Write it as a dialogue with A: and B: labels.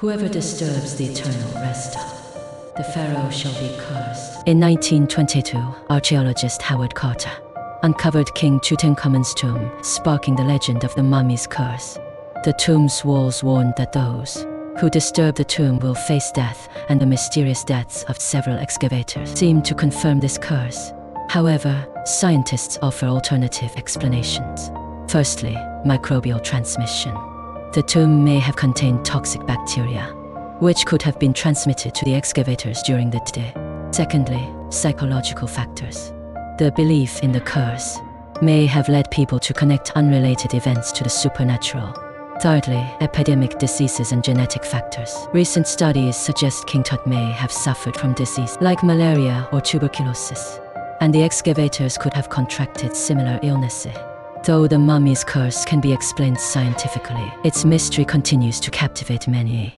A: Whoever disturbs the eternal rest, the pharaoh shall be cursed. In 1922, archaeologist Howard Carter uncovered King Tutankhamun's tomb, sparking the legend of the mummy's curse. The tomb's walls warned that those who disturb the tomb will face death, and the mysterious deaths of several excavators seem to confirm this curse. However, scientists offer alternative explanations. Firstly, microbial transmission. The tomb may have contained toxic bacteria, which could have been transmitted to the excavators during the day. Secondly, psychological factors. The belief in the curse may have led people to connect unrelated events to the supernatural. Thirdly, epidemic diseases and genetic factors. Recent studies suggest King Tut may have suffered from disease like malaria or tuberculosis, and the excavators could have contracted similar illnesses. Though the mummy's curse can be explained scientifically, its mystery continues to captivate many.